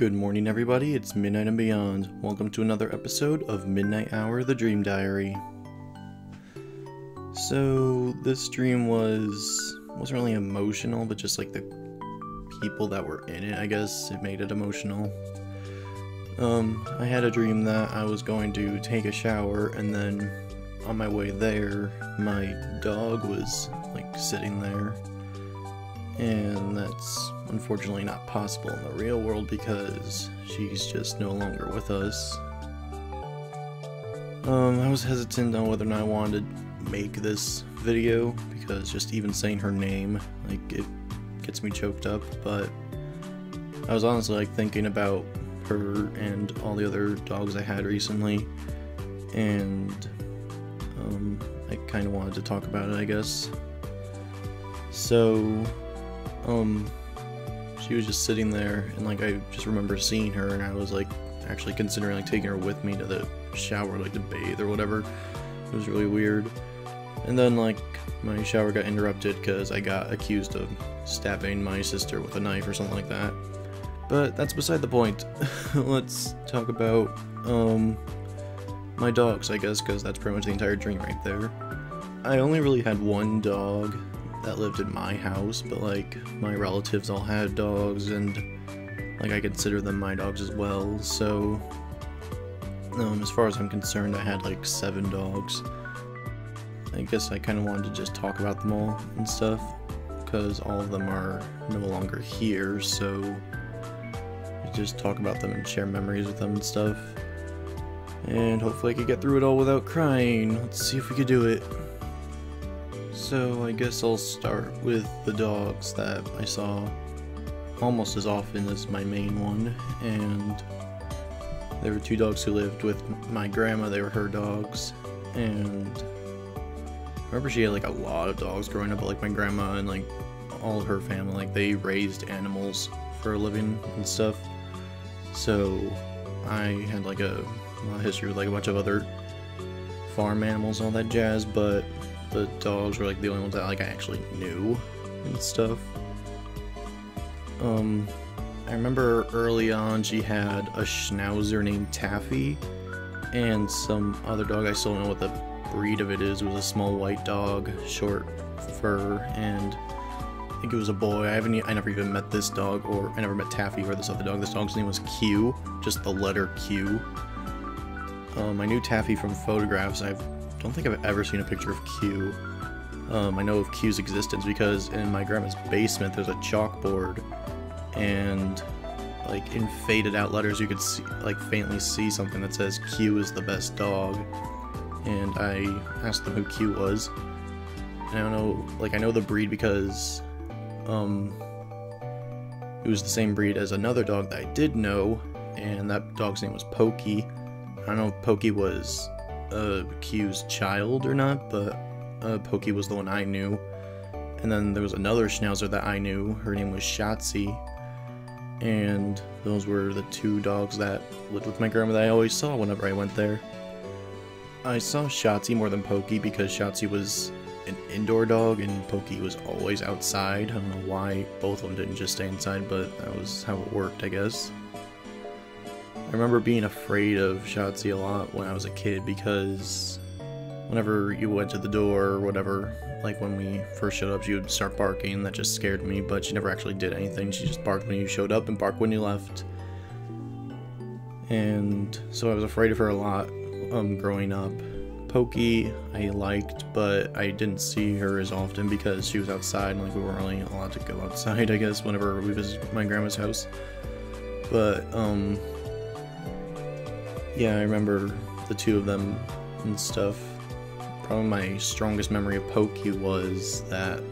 Good morning, everybody. It's Midnite and Beyond. Welcome to another episode of Midnite Hour The Dream Diary. So, this dream was. wasn't really emotional, but just like the people that were in it, I guess, it made it emotional. Um, I had a dream that I was going to take a shower, and then on my way there, my dog was like sitting there. And that's unfortunately not possible in the real world because she's just no longer with us. Um, I was hesitant on whether or not I wanted to make this video because just even saying her name, like, it gets me choked up, but I was honestly like thinking about her and all the other dogs I had recently, and um, I kind of wanted to talk about it, I guess. So, um, she was just sitting there, and like I just remember seeing her, and I was like actually considering like taking her with me to the shower, like to bathe or whatever. It was really weird. And then like my shower got interrupted because I got accused of stabbing my sister with a knife or something like that. But that's beside the point. Let's talk about um my dogs, I guess, because that's pretty much the entire dream right there. I only really had one dog that lived in my house, but like my relatives all had dogs and like I consider them my dogs as well. So um, as far as I'm concerned, I had like seven dogs. I guess I kind of wanted to just talk about them all and stuff because all of them are no longer here. So just talk about them and share memories with them and stuff. And hopefully I could get through it all without crying. Let's see if we could do it. So I guess I'll start with the dogs that I saw almost as often as my main one, and there were two dogs who lived with my grandma, they were her dogs, and I remember she had like a lot of dogs growing up, but like my grandma and like all her family, like they raised animals for a living and stuff, so I had like a, a history with like a bunch of other farm animals and all that jazz, but the dogs were like the only ones that like I actually knew and stuff. Um, I remember early on she had a schnauzer named Taffy, and some other dog. I still don't know what the breed of it is. It was a small white dog, short fur, and I think it was a boy. I haven't. I never even met this dog, or I never met Taffy or this other dog. This dog's name was Q, just the letter Q. Um, I knew Taffy from photographs. I don't think I've ever seen a picture of Q. Um, I know of Q's existence because in my grandma's basement there's a chalkboard and like in faded out letters you could see like faintly see something that says Q is the best dog. And I asked them who Q was. And I don't know like I know the breed because um it was the same breed as another dog that I did know and that dog's name was Pokey. I don't know if Pokey was uh, Q's child or not but uh, Pokey was the one I knew and then there was another Schnauzer that I knew her name was Shotzi and those were the two dogs that lived with my grandma that I always saw whenever I went there. I saw Shotzi more than Pokey because Shotzi was an indoor dog and Pokey was always outside. I don't know why both of them didn't just stay inside, but that was how it worked, I guess. I remember being afraid of Shotzi a lot when I was a kid because whenever you went to the door or whatever, like when we first showed up, she would start barking. That just scared me, but she never actually did anything. She just barked when you showed up and barked when you left. And so I was afraid of her a lot um, growing up. Pokey I liked, but I didn't see her as often because she was outside and like we weren't really allowed to go outside, I guess, whenever we visited my grandma's house. But um yeah, I remember the two of them and stuff. Probably my strongest memory of Pokey was that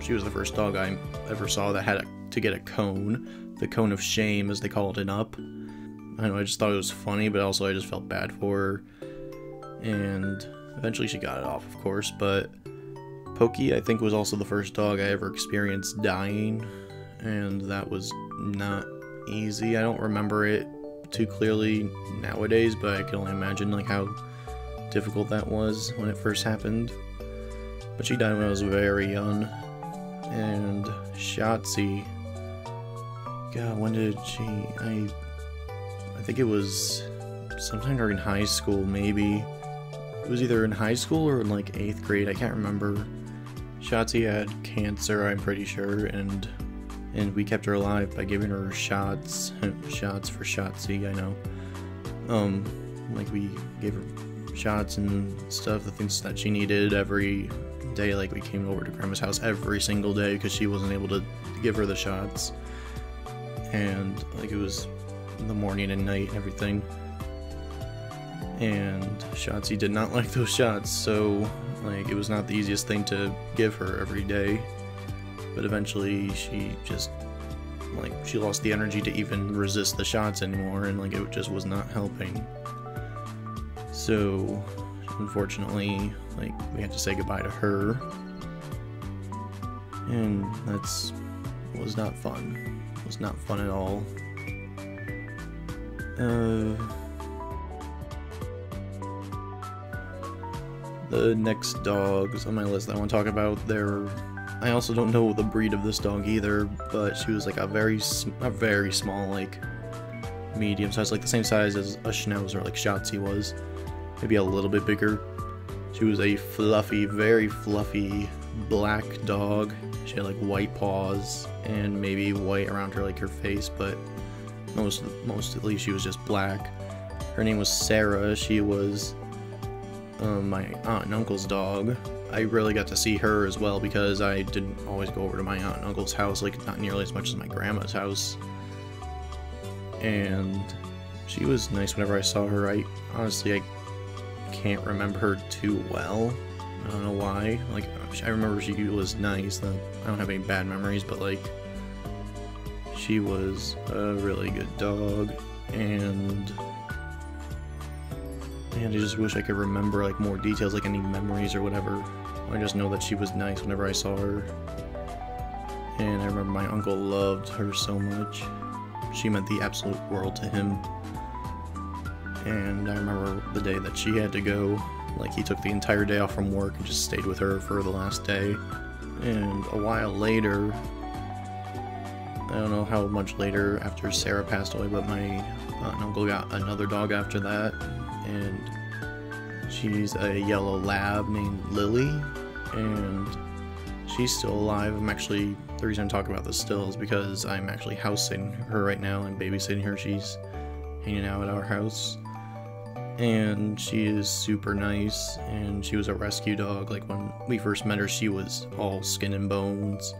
she was the first dog I ever saw that had a, to get a cone, the cone of shame as they called it up. I know I just thought it was funny, but also I just felt bad for her. And eventually she got it off, of course, but Pokey I think was also the first dog I ever experienced dying, and that was not easy. I don't remember it too clearly nowadays, but I can only imagine like how difficult that was when it first happened. But she died when I was very young. And Shotzi, God, when did she? I, I think it was sometime during high school, maybe. It was either in high school or in like eighth grade. I can't remember. Shotzi had cancer, I'm pretty sure, and and we kept her alive by giving her shots, shots for Shotzi. I know. Um, like we gave her shots and stuff, the things that she needed every day. Like we came over to Grandma's house every single day because she wasn't able to give her the shots, and like it was the morning and night and everything. And Shotzi did not like those shots, so like it was not the easiest thing to give her every day. But eventually she just like she lost the energy to even resist the shots anymore and like it just was not helping. So unfortunately, like we had to say goodbye to her. And that's was not fun. It was not fun at all. Uh the next dogs on my list that I want to talk about, they're I also don't know the breed of this dog either, but she was like a very, a very small, like, medium size, like the same size as a Schnauzer, like Shotzi was. Maybe a little bit bigger. She was a fluffy, very fluffy black dog. She had like white paws and maybe white around her, like her face, but most, mostly she was just black. Her name was Sarah. She was um, my aunt and uncle's dog. I really got to see her as well because I didn't always go over to my aunt and uncle's house, like not nearly as much as my grandma's house. And she was nice whenever I saw her. I honestly I can't remember her too well. I don't know why. Like I remember she was nice. I don't have any bad memories, but like she was a really good dog and and I just wish I could remember like more details, like any memories or whatever. I just know that she was nice whenever I saw her. And I remember my uncle loved her so much. She meant the absolute world to him. And I remember the day that she had to go, like he took the entire day off from work and just stayed with her for the last day. And a while later, I don't know how much later after Sarah passed away, but my aunt and uncle got another dog after that and she's a yellow lab named Lily, and she's still alive. I'm actually, the reason I'm talking about this still is because I'm actually house sitting her right now and babysitting her. She's hanging out at our house. And she is super nice, and she was a rescue dog. Like, when we first met her, she was all skin and bones.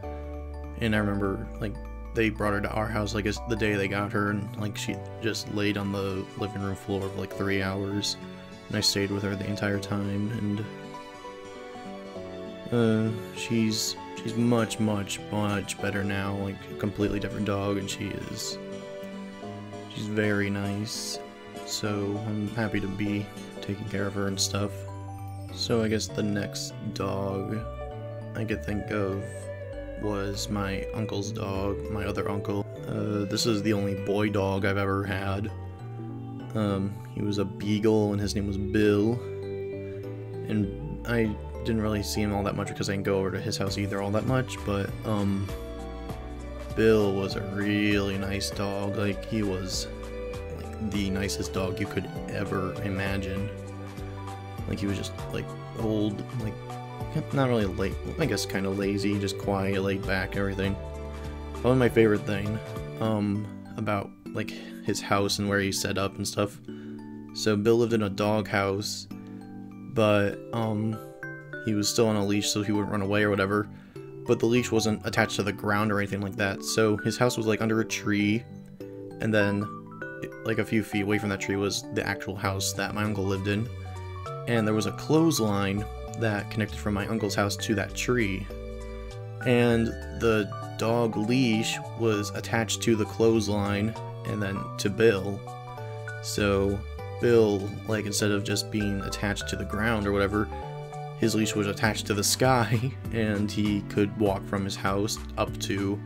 And I remember, like, they brought her to our house like the day they got her and like she just laid on the living room floor for like three hours and I stayed with her the entire time and uh she's she's much much much better now like a completely different dog and she is she's very nice so I'm happy to be taking care of her and stuff. So I guess the next dog I could think of was my uncle's dog, my other uncle. Uh, this is the only boy dog I've ever had. Um, he was a beagle and his name was Bill. And I didn't really see him all that much because I didn't go over to his house either all that much, but um, Bill was a really nice dog. Like, he was like the nicest dog you could ever imagine. Like, he was just like old, like not really late, I guess kind of lazy, just quiet, laid back, everything. Probably my favorite thing um, about like his house and where he's set up and stuff. So Bill lived in a dog house, but um, he was still on a leash so he wouldn't run away or whatever. But the leash wasn't attached to the ground or anything like that. So his house was like under a tree, and then like a few feet away from that tree was the actual house that my uncle lived in. And there was a clothesline that connected from my uncle's house to that tree. And the dog leash was attached to the clothesline and then to Bill. So Bill, like instead of just being attached to the ground or whatever, his leash was attached to the sky and he could walk from his house up to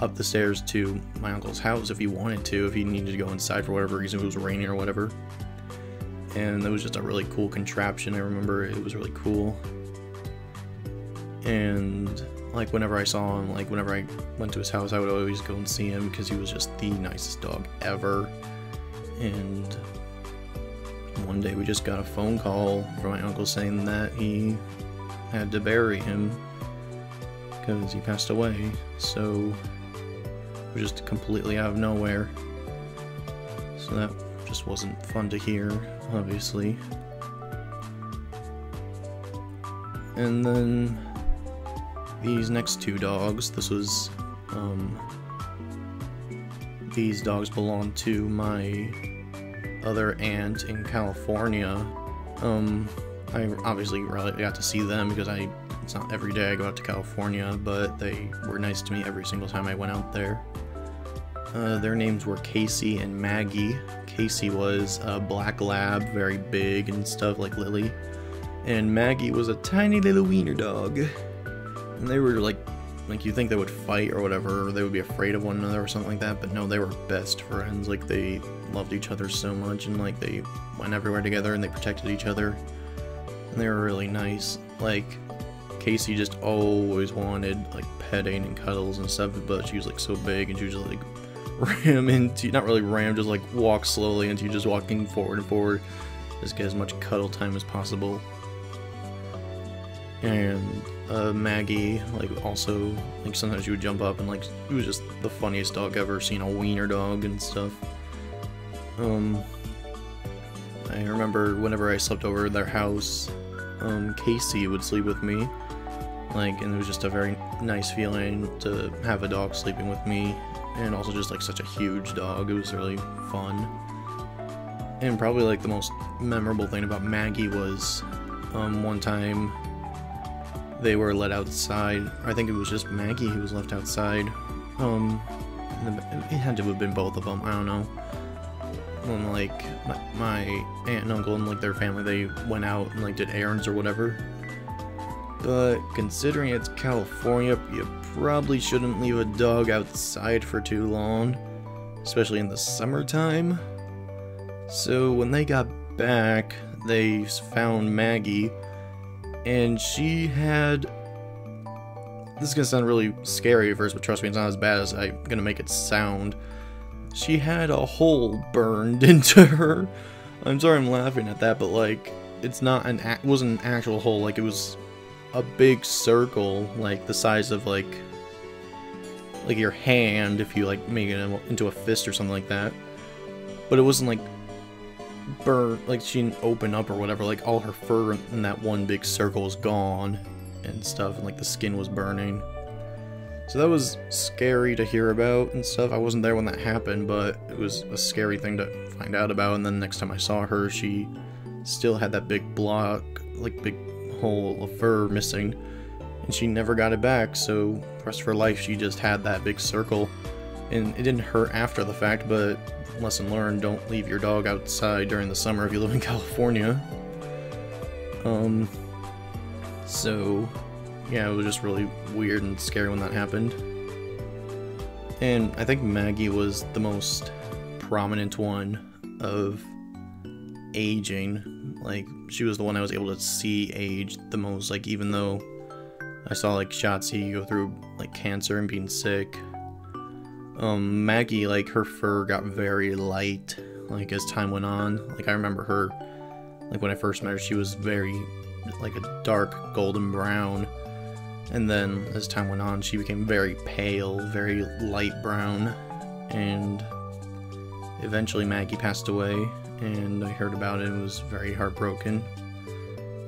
up the stairs to my uncle's house if he wanted to, if he needed to go inside for whatever reason, it was raining or whatever and it was just a really cool contraption. I remember it was really cool. And like whenever I saw him, like whenever I went to his house, I would always go and see him because he was just the nicest dog ever. And one day we just got a phone call from my uncle saying that he had to bury him because he passed away. So just completely out of nowhere. So that just wasn't fun to hear, obviously. And then these next two dogs, this was, um, these dogs belong to my other aunt in California. Um, I obviously got to see them because I, it's not every day I go out to California, but they were nice to me every single time I went out there. Uh, their names were Casey and Maggie. Casey was a black lab, very big and stuff like Lily. And Maggie was a tiny little wiener dog. And they were like, like you think they would fight or whatever, or they would be afraid of one another or something like that, but no, they were best friends. Like they loved each other so much and like they went everywhere together and they protected each other. And they were really nice. Like Casey just always wanted like petting and cuddles and stuff, but she was like so big and she was like ram into, not really ram, just like walk slowly into you, just walking forward and forward. Just get as much cuddle time as possible. And uh, Maggie, like also, like sometimes she would jump up and like, it was just the funniest dog ever, seen a wiener dog and stuff. Um, I remember whenever I slept over their house, um, Casey would sleep with me. Like, and it was just a very nice feeling to have a dog sleeping with me and also just like such a huge dog. It was really fun. And probably like the most memorable thing about Maggie was um, one time they were let outside. I think it was just Maggie who was left outside. Um, it had to have been both of them. I don't know. When like my, my aunt and uncle and like their family, they went out and like did errands or whatever. But considering it's California, you probably shouldn't leave a dog outside for too long, especially in the summertime. So when they got back, they found Maggie, and she had. This is gonna sound really scary at first, but trust me, it's not as bad as I'm gonna make it sound. She had a hole burned into her. I'm sorry I'm laughing at that, but like, it's not an wasn't an actual hole. Like it was a big circle, like the size of like like your hand if you like make it into a fist or something like that. But it wasn't like burn like she didn't open up or whatever. Like all her fur in that one big circle was gone and stuff, and like the skin was burning. So that was scary to hear about and stuff. I wasn't there when that happened, but it was a scary thing to find out about. And then next time I saw her, she still had that big block, like big hole of fur missing, and she never got it back, so the rest of her life she just had that big circle. And it didn't hurt after the fact, but lesson learned, don't leave your dog outside during the summer if you live in California. Um, so, yeah, it was just really weird and scary when that happened. And I think Maggie was the most prominent one of aging. Like, she was the one I was able to see age the most. Like, even though I saw, like, Shotzi go through, like, cancer and being sick. Um, Maggie, like, her fur got very light, like, as time went on. Like, I remember her, like, when I first met her, she was very, like, a dark golden brown. And then, as time went on, she became very pale, very light brown. And eventually Maggie passed away and I heard about it and was very heartbroken.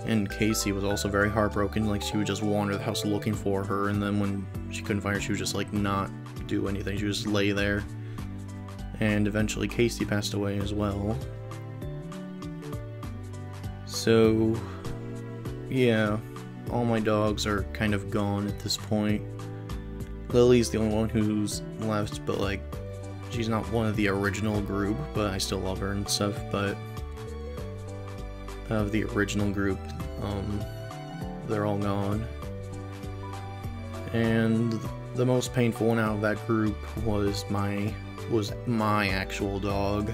And Casey was also very heartbroken, like she would just wander the house looking for her, and then when she couldn't find her, she would just like not do anything, she would just lay there. And eventually Casey passed away as well. So, yeah, all my dogs are kind of gone at this point. Lily's the only one who's left, but like She's not one of the original group, but I still love her and stuff, but of the original group, um, they're all gone. And the most painful one out of that group was my was my actual dog.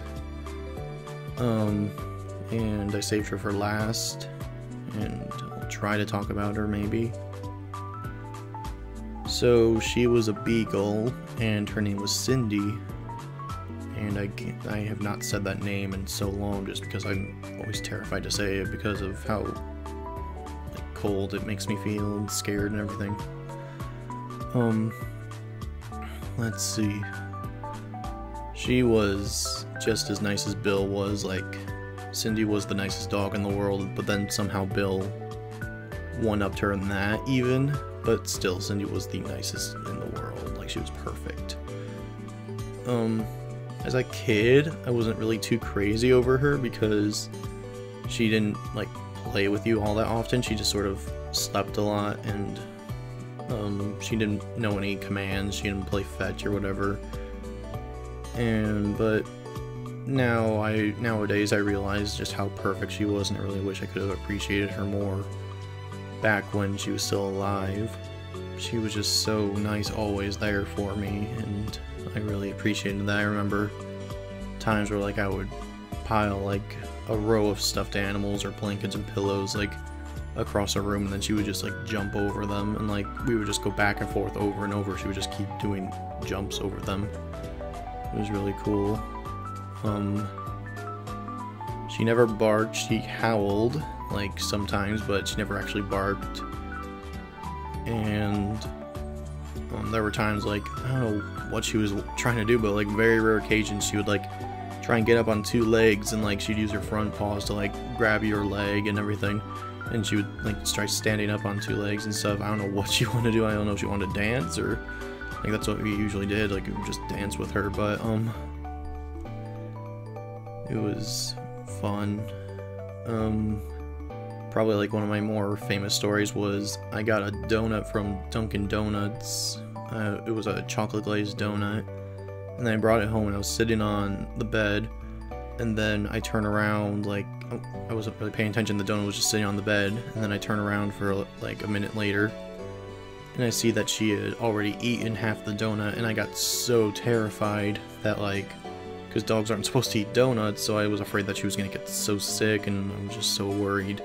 Um, and I saved her for last, and I'll try to talk about her maybe. So she was a beagle, and her name was Cindy. And I, I have not said that name in so long just because I'm always terrified to say it because of how like, cold it makes me feel and scared and everything. Um, let's see. She was just as nice as Bill was, like, Cindy was the nicest dog in the world, but then somehow Bill one-upped her in that even, but still Cindy was the nicest in the world, like she was perfect. Um, as a kid, I wasn't really too crazy over her because she didn't, like, play with you all that often, she just sort of slept a lot and um, she didn't know any commands, she didn't play fetch or whatever. And, but now I nowadays I realize just how perfect she was and I really wish I could have appreciated her more back when she was still alive. She was just so nice always there for me and I really appreciated that. I remember times where like I would pile like a row of stuffed animals or blankets and pillows like across a room and then she would just like jump over them and like we would just go back and forth over and over. She would just keep doing jumps over them. It was really cool. Um, she never barked, she howled, like, sometimes, but she never actually barked. And um, there were times, like, I don't know what she was trying to do, but, like, very rare occasions she would, like, try and get up on two legs, and, like, she'd use her front paws to, like, grab your leg and everything. And she would, like, try standing up on two legs and stuff. I don't know what she wanted to do. I don't know if she wanted to dance or... Like, that's what we usually did. Like, we just dance with her, but, um... It was fun. Um, probably like one of my more famous stories was I got a donut from Dunkin' Donuts. Uh, it was a chocolate glazed donut. And then I brought it home and I was sitting on the bed. And then I turn around, like, I wasn't really paying attention. The donut was just sitting on the bed. And then I turn around for like a minute later. And I see that she had already eaten half the donut. And I got so terrified that, like, because dogs aren't supposed to eat donuts, so I was afraid that she was going to get so sick, and I was just so worried.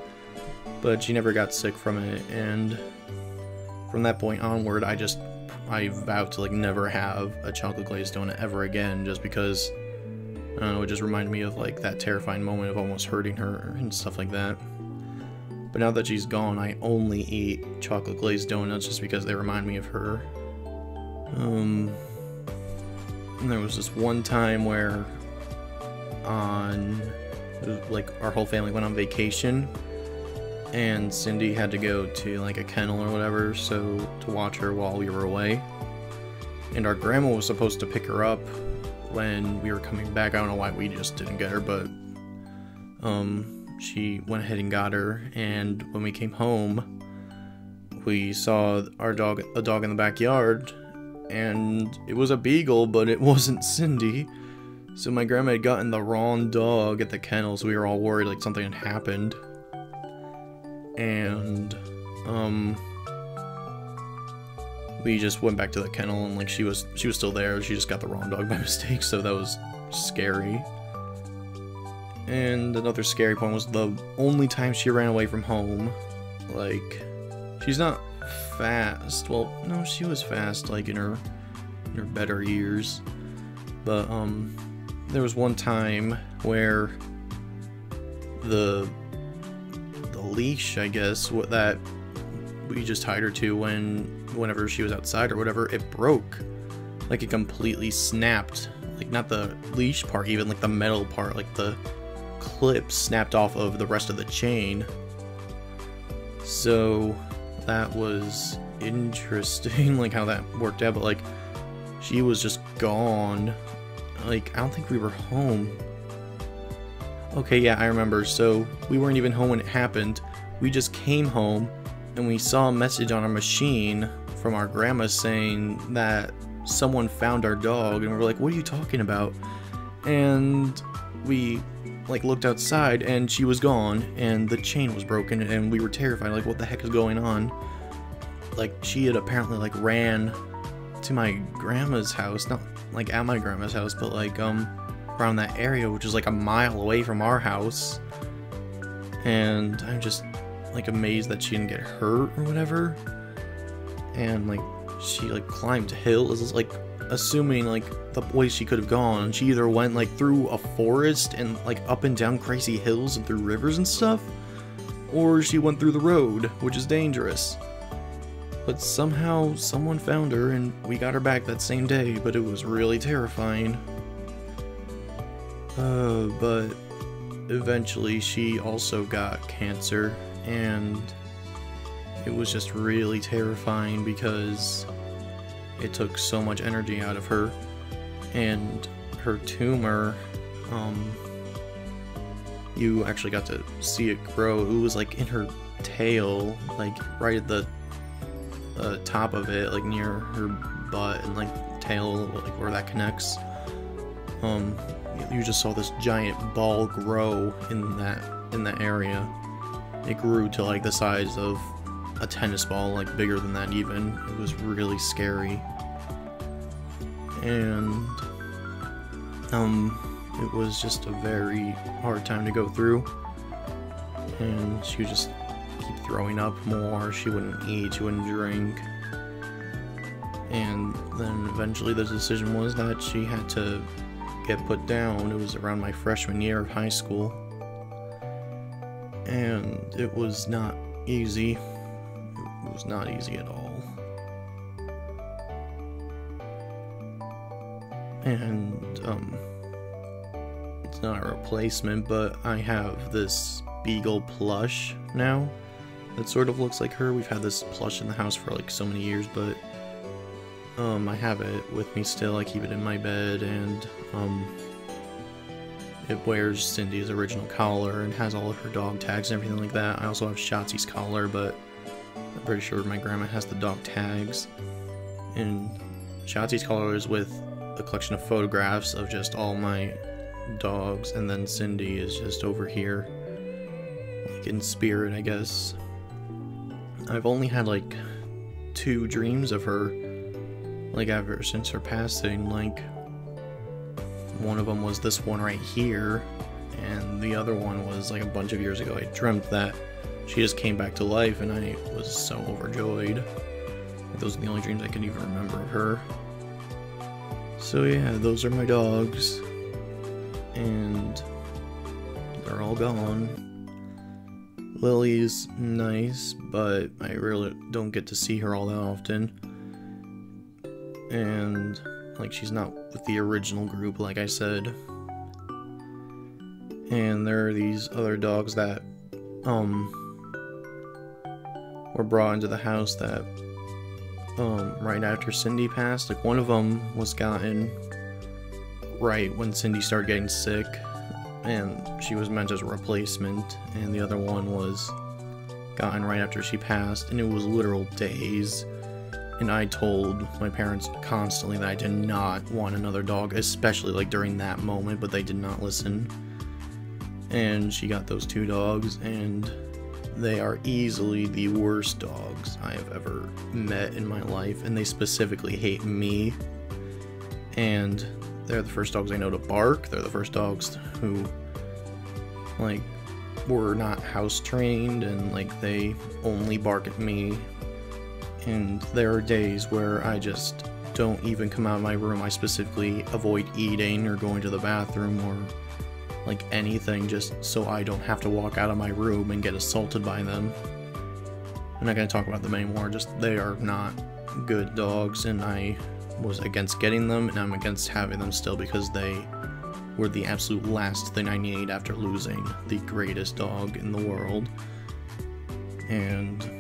But she never got sick from it, and from that point onward, I just, I vowed to, like, never have a chocolate glazed donut ever again, just because, I don't know, it just reminded me of, like, that terrifying moment of almost hurting her and stuff like that. But now that she's gone, I only eat chocolate glazed donuts just because they remind me of her. Um, and there was this one time where on like our whole family went on vacation and Cindy had to go to like a kennel or whatever so to watch her while we were away. And our grandma was supposed to pick her up when we were coming back. I don't know why we just didn't get her, but um she went ahead and got her and when we came home we saw our dog a dog in the backyard and it was a beagle, but it wasn't Cindy. So my grandma had gotten the wrong dog at the kennel, so we were all worried like something had happened. And, um, we just went back to the kennel and like she was, she was still there, she just got the wrong dog by mistake, so that was scary. And another scary point was the only time she ran away from home. Like, she's not fast. Well, no, she was fast, like in her, in her better years. But um, there was one time where the the leash, I guess, what that we just tied her to when whenever she was outside or whatever, it broke. Like it completely snapped. Like not the leash part, even like the metal part, like the clip snapped off of the rest of the chain. So that was interesting, like how that worked out, but like she was just gone. Like, I don't think we were home. Okay, yeah, I remember. So we weren't even home when it happened. We just came home and we saw a message on our machine from our grandma saying that someone found our dog and we are like, what are you talking about? And we like looked outside and she was gone and the chain was broken and we were terrified like what the heck is going on like she had apparently like ran to my grandma's house not like at my grandma's house but like um around that area which is like a mile away from our house and i'm just like amazed that she didn't get hurt or whatever and like she like climbed hills, like assuming like the way she could have gone. She either went like through a forest and like up and down crazy hills and through rivers and stuff, or she went through the road, which is dangerous. But somehow someone found her and we got her back that same day, but it was really terrifying. Uh, but eventually she also got cancer and it was just really terrifying because it took so much energy out of her. And her tumor um you actually got to see it grow. It was like in her tail like right at the uh, top of it like near her butt and like tail like where that connects um you just saw this giant ball grow in that in that area it grew to like the size of a tennis ball, like bigger than that even. It was really scary. And um it was just a very hard time to go through. And she would just keep throwing up more, she wouldn't eat, she wouldn't drink. And then eventually the decision was that she had to get put down. It was around my freshman year of high school. And it was not easy It was not easy at all. And, um, it's not a replacement, but I have this Beagle plush now that sort of looks like her. We've had this plush in the house for like so many years, but um, I have it with me still. I keep it in my bed, and um, it wears Cindy's original collar and has all of her dog tags and everything like that. I also have Shotzi's collar, but I'm pretty sure my grandma has the dog tags. And Shotzi's collar is with a collection of photographs of just all my dogs, and then Cindy is just over here, like in spirit, I guess. I've only had like two dreams of her, like ever since her passing. Like, one of them was this one right here, and the other one was like a bunch of years ago. I dreamt that she just came back to life, and I was so overjoyed. Those are the only dreams I can even remember of her. So yeah, those are my dogs. And they're all gone. Lily's nice, but I really don't get to see her all that often. And, like, she's not with the original group, like I said. And there are these other dogs that, um, were brought into the house that um, right after Cindy passed. Like one of them was gotten right when Cindy started getting sick, and she was meant as a replacement, and the other one was gotten right after she passed, and it was literal days. And I told my parents constantly that I did not want another dog, especially like during that moment, but they did not listen. And she got those two dogs, and they are easily the worst dogs I have ever met in my life, and they specifically hate me. And they're the first dogs I know to bark. They're the first dogs who, like, were not house trained, and, like, they only bark at me. And there are days where I just don't even come out of my room. I specifically avoid eating or going to the bathroom or like anything just so I don't have to walk out of my room and get assaulted by them. I'm not going to talk about them anymore, just they are not good dogs and I was against getting them and I'm against having them still because they were the absolute last thing I need after losing the greatest dog in the world. And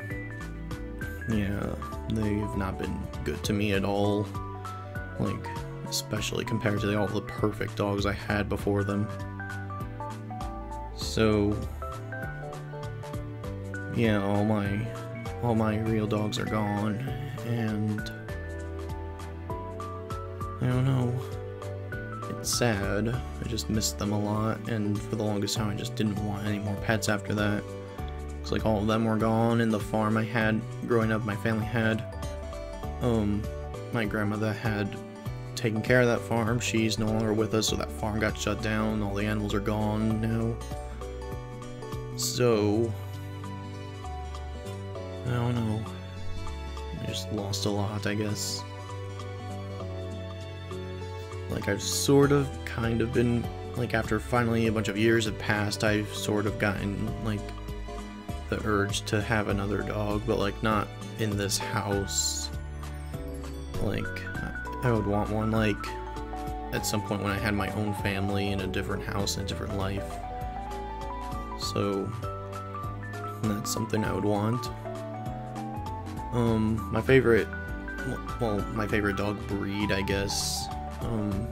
yeah, they've not been good to me at all. Like, especially compared to all the perfect dogs I had before them. So yeah, all my all my real dogs are gone and I don't know. It's sad. I just missed them a lot and for the longest time I just didn't want any more pets after that. Like all of them were gone and the farm I had growing up my family had um my grandmother had taken care of that farm. She's no longer with us, so that farm got shut down. All the animals are gone now. So, I don't know. I just lost a lot, I guess. Like, I've sort of, kind of been, like, after finally a bunch of years have passed, I've sort of gotten, like, the urge to have another dog, but, like, not in this house. Like, I would want one, like, at some point when I had my own family in a different house and a different life. So, that's something I would want. Um, my favorite, well, my favorite dog breed, I guess, um,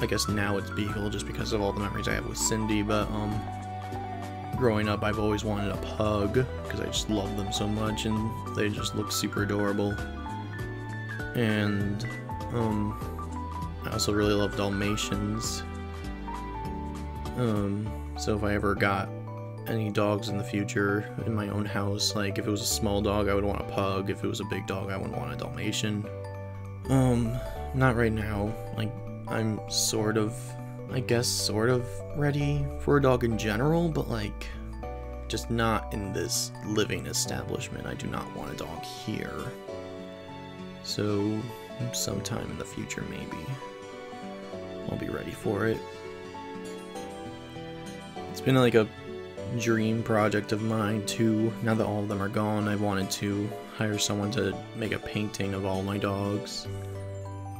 I guess now it's Beagle just because of all the memories I have with Cindy, but, um, growing up I've always wanted a pug because I just love them so much and they just look super adorable. And, um, I also really love Dalmatians. Um, so if I ever got any dogs in the future in my own house. Like, if it was a small dog, I would want a pug. If it was a big dog, I would want a Dalmatian. Um, not right now. Like, I'm sort of, I guess, sort of ready for a dog in general, but like, just not in this living establishment. I do not want a dog here. So, sometime in the future, maybe. I'll be ready for it. It's been like a dream project of mine too. Now that all of them are gone, I wanted to hire someone to make a painting of all my dogs.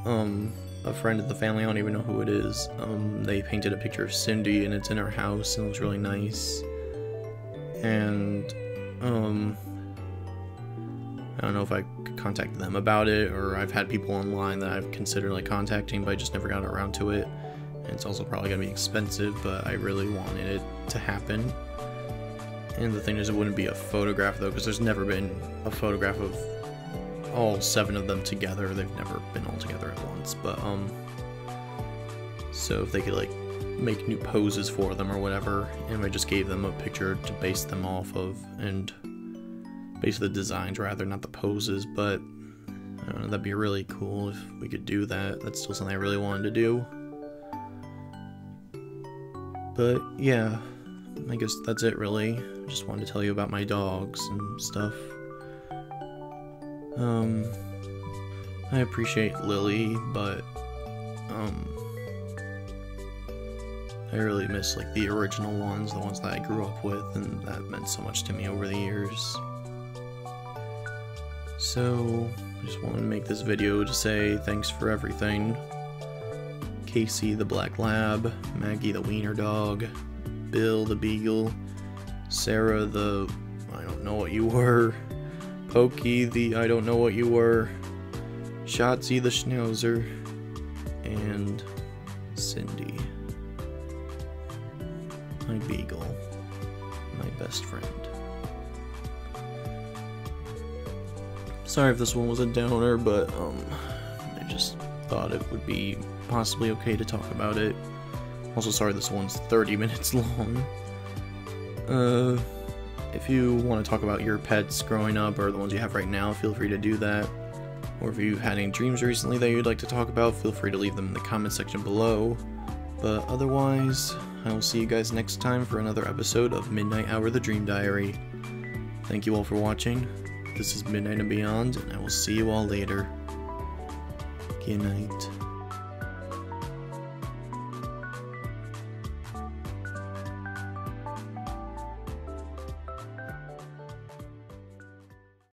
Um, a friend of the family, I don't even know who it is, um, they painted a picture of Cindy and it's in her house and it looks really nice. And, um, I don't know if I could contact them about it or I've had people online that I've considered like contacting but I just never got around to it. And it's also probably gonna be expensive, but I really wanted it to happen. And the thing is, it wouldn't be a photograph though, because there's never been a photograph of all seven of them together. They've never been all together at once. But um, so if they could like make new poses for them or whatever, and I just gave them a picture to base them off of, and base the designs rather, not the poses. But I know, that'd be really cool if we could do that. That's still something I really wanted to do. But yeah, I guess that's it really. Just wanted to tell you about my dogs and stuff. Um, I appreciate Lily, but, um, I really miss, like, the original ones, the ones that I grew up with, and that meant so much to me over the years. So, I just wanted to make this video to say thanks for everything. Casey the Black Lab, Maggie the Wiener Dog, Bill the Beagle, Sarah the I don't know what you were, Pokey the I don't know what you were, Shotzi the Schnauzer, and Cindy. My Beagle, my best friend. Sorry if this one was a downer, but um, I just thought it would be possibly okay to talk about it. Also, sorry this one's 30 minutes long. Uh, if you want to talk about your pets growing up or the ones you have right now, feel free to do that. Or if you've had any dreams recently that you'd like to talk about, feel free to leave them in the comment section below. But otherwise, I will see you guys next time for another episode of Midnite Hour The Dream Diary. Thank you all for watching. This is Midnite and Beyond, and I will see you all later. Good night.